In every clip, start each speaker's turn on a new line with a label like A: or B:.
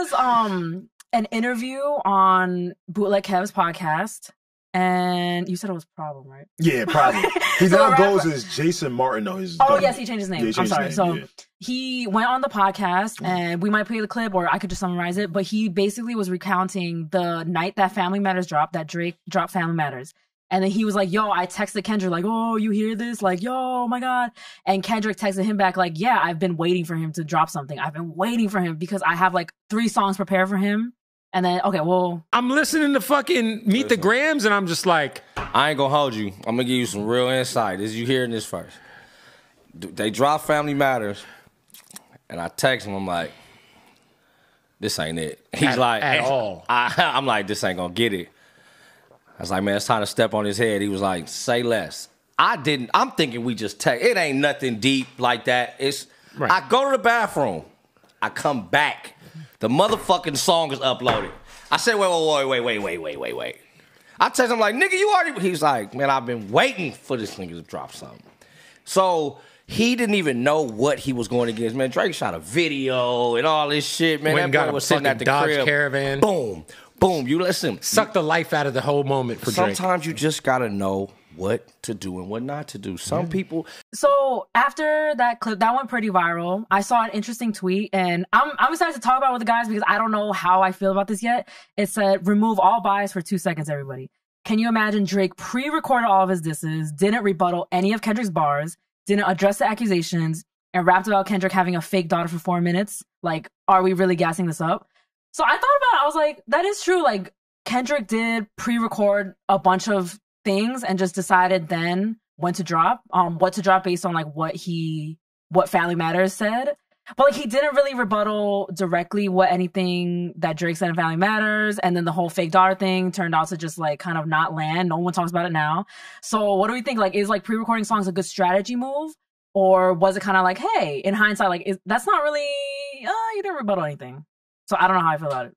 A: was um an interview on Bootleg Kev's podcast, and you said it was problem, right?
B: Yeah, problem. He
A: So
B: now goes as Jason Martin though. His
A: Oh yes, he changed his name.
B: Yeah, he
A: I'm sorry.
B: his
A: So
B: yeah.
A: he went on the podcast, and we might play the clip, or I could just summarize it. But he basically was recounting the night that Family Matters dropped, that Drake dropped Family Matters. And then he was like, yo, I texted Kendrick, like, oh, you hear this? Like, yo, oh my God. And Kendrick texted him back, like, yeah, I've been waiting for him to drop something. I've been waiting for him because I have like three songs prepared for him. And then, okay, well,
C: I'm listening to fucking Meet the Grahams, and I'm just like,
D: I ain't gonna hold you. I'm gonna give you some real insight. Is you hearing this first, they drop Family Matters, and I text him. I'm like, "This ain't it." He's
C: At-
D: like,
C: at all.
D: I, I'm like, "This ain't gonna get it." I was like, "Man, it's time to step on his head." He was like, "Say less." I didn't. I'm thinking we just text. It ain't nothing deep like that. It's.
C: Right.
D: I go to the bathroom. I come back. The motherfucking song is uploaded. I said, wait, wait, wait, wait, wait, wait, wait, wait. I text him like, nigga, you already. He's like, man, I've been waiting for this nigga to drop something. So he didn't even know what he was going against. Man, Drake shot a video and all this shit. Man,
C: Went
D: that
C: got
D: boy was sitting at the
C: Dodge
D: crib.
C: Caravan.
D: Boom, boom. You listen.
C: suck the life out of the whole moment for Drake.
D: Sometimes you just gotta know what to do and what not to do. Some people,
A: So after that clip, that went pretty viral. I saw an interesting tweet, and I'm I'm excited to talk about it with the guys because I don't know how I feel about this yet. It said, "Remove all bias for two seconds, everybody." Can you imagine Drake pre-recorded all of his disses, didn't rebuttal any of Kendrick's bars, didn't address the accusations, and rapped about Kendrick having a fake daughter for four minutes? Like, are we really gassing this up? So I thought about it. I was like, that is true. Like Kendrick did pre-record a bunch of things and just decided then when to drop, um, what to drop based on like what he, what Family Matters said. But like he didn't really rebuttal directly what anything that Drake said in Family Matters, and then the whole fake daughter thing turned out to just like kind of not land. No one talks about it now. So what do we think? Like, is like pre-recording songs a good strategy move, or was it kind of like, hey, in hindsight, like is, that's not really, uh, you didn't rebuttal anything. So I don't know how I feel about it.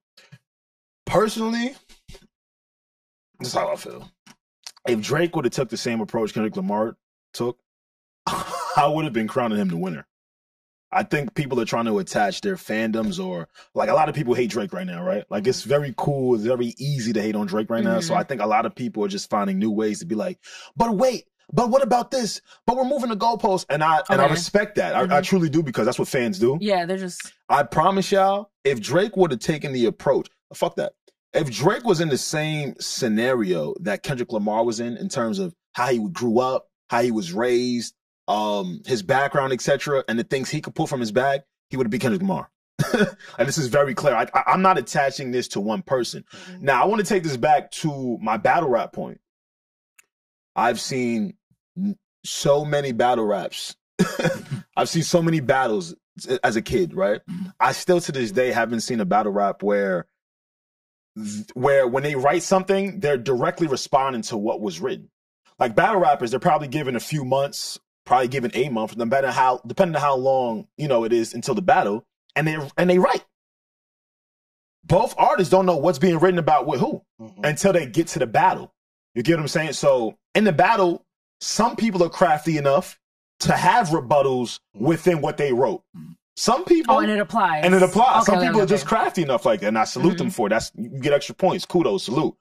B: Personally, this is how I feel. If Drake would have took the same approach Kendrick Lamar took, I would have been crowning him the winner. I think people are trying to attach their fandoms or like a lot of people hate Drake right now, right? Like it's very cool, it's very easy to hate on Drake right now. So
A: Mhm.
B: I think a lot of people are just finding new ways to be like, but wait, but what about this? But we're moving the goalposts, and I and I respect that. I, I
A: Mhm.
B: truly do because that's what fans do.
A: Yeah, they're just
B: I promise y'all, if Drake would have taken the approach, fuck that. If Drake was in the same scenario that Kendrick Lamar was in, in terms of how he grew up, how he was raised, um, his background, etc., and the things he could pull from his bag, he would have been Kendrick Lamar. and this is very clear. I, I, I'm not attaching this to one person. Now, I want to take this back to my battle rap point. I've seen so many battle raps. I've seen so many battles as a kid, right? I still to this day haven't seen a battle rap where where when they write something, they're directly responding to what was written. Like battle rappers, they're probably given a few months, probably given a month, depending on how depending on how long, you know, it is until the battle, and they and they write. Both artists don't know what's being written about with who mm-hmm. until they get to the battle. You get what I'm saying? So in the battle, some people are crafty enough to have rebuttals mm-hmm. within what they wrote. Mm-hmm. Some people
A: oh, and it applies.
B: and it applies.
A: Okay,
B: Some
A: okay,
B: people are just crafty enough like that, and I salute them
A: Mhm.
B: for it. That's you get extra points. Kudos, salute.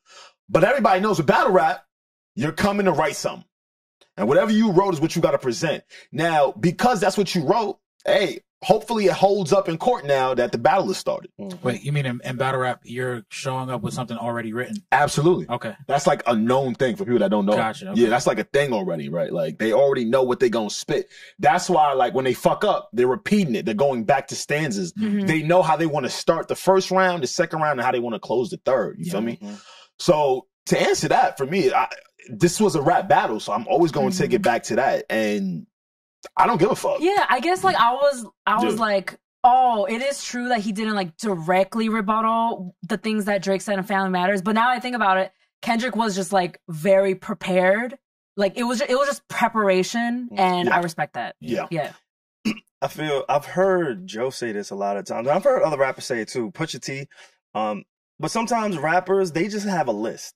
B: But everybody knows with battle rap, you're coming to write something. And whatever you wrote is what you got to present. Now, because that's what you wrote, hey, hopefully it holds up in court now that the battle has started.
E: Wait, you mean in, in battle rap, you're showing up with something already written?
B: Absolutely.
E: Okay.
B: That's like a known thing for people that don't know.
E: Gotcha, okay.
B: Yeah, that's like a thing already, right? Like they already know what they're gonna spit. That's why, like when they fuck up, they're repeating it. They're going back to stanzas.
A: Mhm.
B: They know how they want to start the first round, the second round, and how they want to close the third. You feel me? So to answer that, for me, I, this was a rap battle, so I'm always going to take it back to that, and I don't give a fuck.
A: Yeah, I guess like I was I was like, oh, it is true that he didn't like directly rebuttal the things that Drake said in Family Matters. But now I think about it, Kendrick was just like very prepared. Like it was it was just preparation and
B: Yeah.
A: I respect that.
B: Yeah.
A: Yeah.
F: I feel I've heard Joe say this a lot of times. I've heard other rappers say it too. Pusha T. Um, but sometimes rappers they just have a list,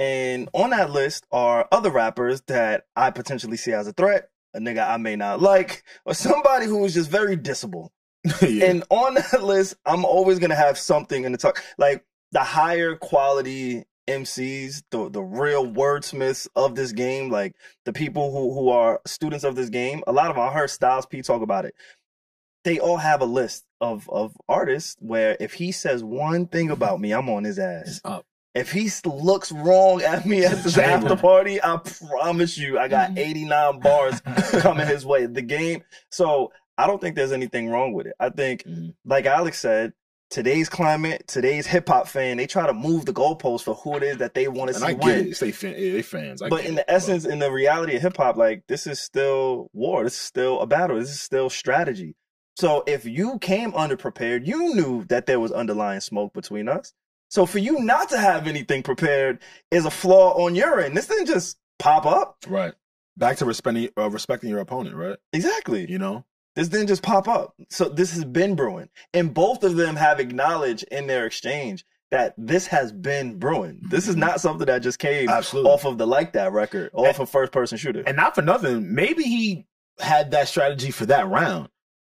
F: and on that list are other rappers that I potentially see as a threat, a nigga I may not like, or somebody who is just very dissable.
B: yeah.
F: And on that list, I'm always gonna have something in the talk. Like the higher quality MCs, the the real wordsmiths of this game, like the people who who are students of this game. A lot of them, I heard Styles P talk about it. They all have a list of of artists where if he says one thing about me, I'm on his ass.
E: It's up.
F: If he looks wrong at me at this
B: Shame
F: after party, I promise you, I got 89 bars coming his way. The game. So I don't think there's anything wrong with it. I think,
B: Mhm.
F: like Alex said, today's climate, today's hip hop fan, they try to move the goalposts for who it is that they want to
B: and
F: see
B: I get
F: win.
B: it. They, fan, yeah, they fans. I
F: But
B: get
F: in
B: it.
F: the essence, in the reality of hip hop, like this is still war. This is still a battle. This is still strategy. So if you came underprepared, you knew that there was underlying smoke between us. So for you not to have anything prepared is a flaw on your end. This didn't just pop up.
B: right. Back to respecting uh, respecting your opponent, right?
F: Exactly.
B: You know,
F: This didn't just pop up. So this has been brewing. And both of them have acknowledged in their exchange that this has been brewing. This is not something that just came
B: Absolutely.
F: off of the like that record, off of first person shooter.
B: and not for nothing. Maybe he had that strategy for that round.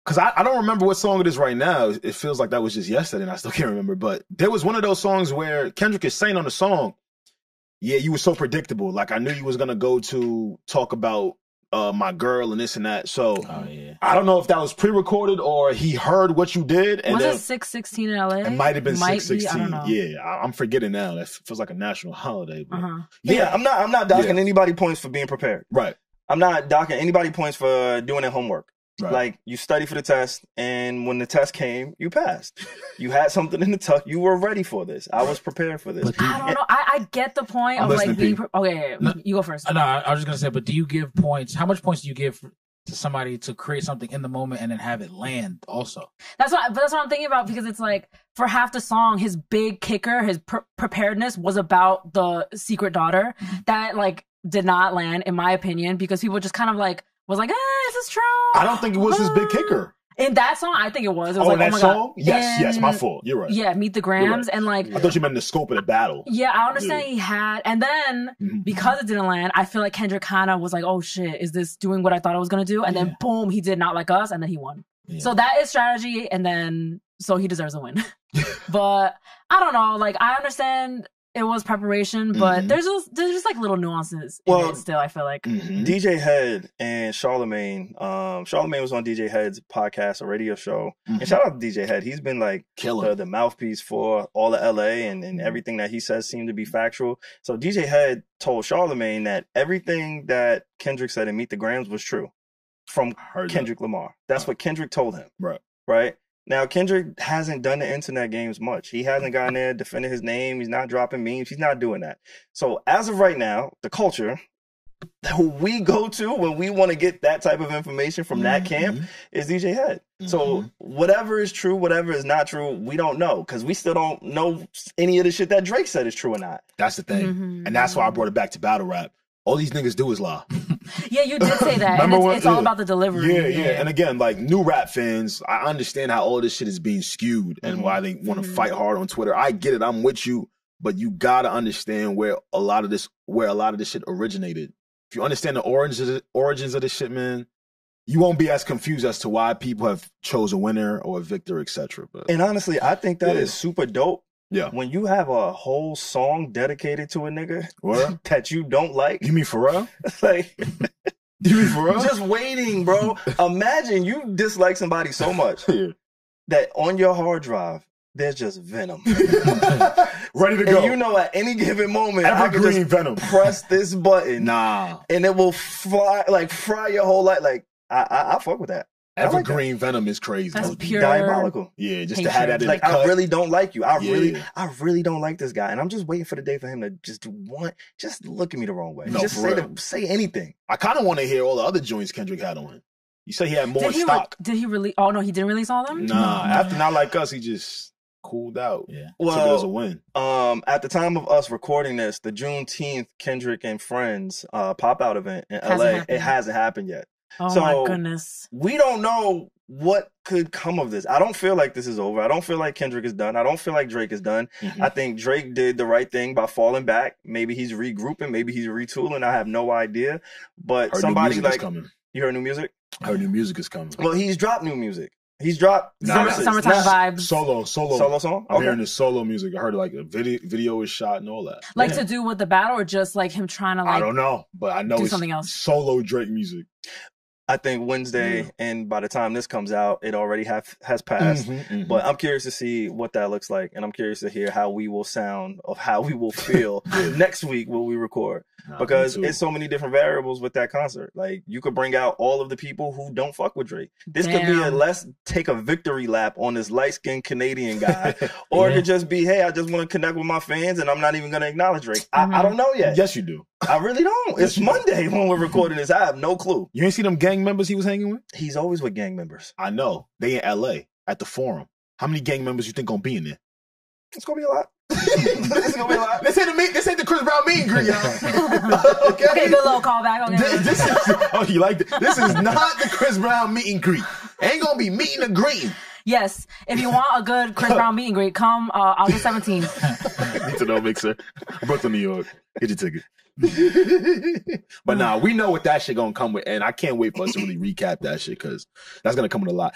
B: Cause I, I don't remember what song it is right now. It feels like that was just yesterday, and I still can't remember. But there was one of those songs where Kendrick is saying on the song, "Yeah, you were so predictable. Like I knew you was gonna go to talk about uh, my girl and this and that." So
E: Oh yeah.
B: I don't know if that was pre-recorded or he heard what you did, and
A: was
B: then
A: it six sixteen in LA?
B: it might have been
A: Might
B: six
A: be,
B: sixteen. Yeah, I, I'm forgetting now. That feels like a national holiday. But
A: Uh-huh.
F: yeah, I'm not I'm not docking
B: Yeah.
F: anybody points for being prepared.
B: right,
F: I'm not docking anybody points for doing their homework.
B: Right.
F: Like you study for the test, and when the test came, you passed. you had something in the tuck. You were ready for this. I was prepared for this.
E: But do you,
A: I don't know. I, I get the point
B: I'm
A: of like
B: listening,
A: being. Pre- okay,
E: No.
A: you go first.
E: No, I I was just gonna say, but do you give points? How much points do you give to somebody to create something in the moment and then have it land? Also,
A: That's what, but that's what I'm thinking about because it's like for half the song, his big kicker, his pre- preparedness was about the secret daughter
B: Mm-hmm.
A: that like did not land, in my opinion, because people just kind of like was like, eh, this is true.
B: I don't think it was his big kicker.
A: In that song, I think it was. It was
B: Oh,
A: like,
B: that
A: oh my
B: song?
A: god,
B: Yes, yes, my fault. You're right.
A: Yeah, meet the
B: You're right.
A: Grahams and like.
B: I thought you meant the scope of the battle.
A: Yeah, I understand he had, and then
B: Mhm.
A: because it didn't land, I feel like Kendrick kind of was like, "Oh shit, is this doing what I thought I was gonna do?" And
E: Yeah.
A: then boom, he did not like us, and then he won.
E: Yeah.
A: So that is strategy, and then so he deserves a win. but I don't know, like I understand it was preparation, but
B: Mhm.
A: there's just there's just like little nuances. in
F: Well,
A: it still, I feel like
B: Mhm.
F: DJ Hed and Charlemagne. Um, Charlemagne was on DJ Hed's podcast, a radio show.
B: Mhm.
F: And shout out to DJ Hed. He's been like
B: Killer.
F: the, the mouthpiece for all of LA and, and everything that he says seemed to be factual. So DJ Hed told Charlemagne that everything that Kendrick said in Meet the Grahams was true from
B: Heard that.
F: Kendrick Lamar. That's what Kendrick told him.
B: Right.
F: Right. Now Kendrick hasn't done the internet games much. He hasn't gotten there defending his name. He's not dropping memes. He's not doing that. So as of right now, the culture that we go to when we want to get that type of information from that camp
B: Mhm.
F: is DJ Hed. So
B: Mhm.
F: whatever is true, whatever is not true, we don't know because we still don't know any of the shit that Drake said is true or not.
B: That's the thing.
A: Mhm.
B: And that's why I brought it back to battle rap. All these niggas do is lie.
A: yeah, you did say that, and
B: Remember
A: it's,
B: when-
A: it's all about the delivery.
B: Yeah, yeah. And again, like new rap fans, I understand how all this shit is being skewed and
F: Mhm.
B: why they want to
A: Mhm.
B: fight hard on Twitter. I get it. I'm with you, but you gotta understand where a lot of this, where a lot of this shit originated. If you understand the origins, origins of this shit, man, you won't be as confused as to why people have chose a winner or a victor, etc. But
F: And honestly, I think that is
B: Yeah.
F: super dope
B: yeah,
F: when you have a whole song dedicated to a nigga
B: what?
F: that you don't like.
B: You mean for real?
F: like
B: You mean for real?
F: just waiting, bro. Imagine you dislike somebody so much
B: Yeah.
F: that on your hard drive there's just venom.
B: Ready to go.
F: and you know at any given moment I can
B: Evergreen
F: just
B: Venom.
F: press this button
B: Nah,
F: and it will fly like fry your whole life. Like I I, I fuck with that. I like.
B: Evergreen Venom is crazy.
A: That's pure.
F: Diabolical.
B: Yeah, just to have that in
F: Like
B: the
F: I really don't like you. I really I really don't like this guy, and I'm just waiting for the day for him to just do one, just look at me the wrong way.
B: No,
F: just
B: for
F: say
B: real.
F: the, say anything.
B: I kind of want to hear all the other joints Kendrick had on. You say he had more
A: Did he? Re-
B: stock.
A: did he release? Oh no, he didn't release all of them.
B: nah, after not like us, he just cooled out.
E: yeah.
B: Took it as a win.
F: um, at the time of us recording this, the Juneteenth Kendrick and Friends uh pop out event in
A: Hasn't
F: LA,
A: happened.
F: it hasn't happened yet.
A: Oh
F: So-
A: my goodness.
F: we don't know what could come of this. I don't feel like this is over. I don't feel like Kendrick is done. I don't feel like Drake is done.
B: Mhm.
F: I think Drake did the right thing by falling back. Maybe he's regrouping. Maybe he's retooling. I have no idea. But
B: Heard new
F: somebody
B: music is
F: like
B: coming.
F: you heard new music.
B: Heard new music is coming.
F: Well, he's dropped new music. He's dropped
B: Nah,
A: Summer,
F: verses.
A: summertime
F: Not-
A: vibes.
B: Solo, solo,
F: Solo song?
B: I'm
F: Okay.
B: hearing his solo music. I heard like a video, video was shot and all that.
A: Like to do with the battle or just like him trying to like.
B: I don't know, but I know
A: do
B: it's
A: something else.
B: Solo Drake music.
F: I think Wednesday,
B: Yeah.
F: and by the time this comes out, it already have has passed.
B: Mhm, mhm.
F: But I'm curious to see what that looks like, and I'm curious to hear how we will sound, of how we will feel next week when we record,
B: Nah,
F: because it's so many different variables with that concert. Like you could bring out all of the people who don't fuck with Drake. This could be a
A: Damn.
F: let's take a victory lap on this light skinned Canadian guy, or it could just be, hey, I just want to connect with my fans, and I'm not even going to acknowledge Drake. I, I
A: Mhm.
F: don't know yet.
B: yes, you do.
F: I really don't. It's
B: you do.
F: Monday when we're recording this. I have no clue.
B: You ain't see them gang members he was hanging with?
F: He's always with gang members.
B: I know they in L.A. at the Forum. How many gang members you think gonna be in there?
F: It's gonna be a lot. it's gonna be a lot.
B: This ain't the meet. This ain't the Chris Brown meet and greet, y'all. okay.
A: Okay, good little callback. Okay.
B: This, this is oh you like this? This is not the Chris Brown meet and greet. Ain't gonna be meeting and greeting.
A: Yes, if you want a good Chris Brown meet and greet, come uh, August 17th.
B: Need to know, mixer. Brooklyn, New York. Get your ticket. but nah, we know what that shit gonna come with, and I can't wait for us to really recap that shit because that's gonna come with a lot.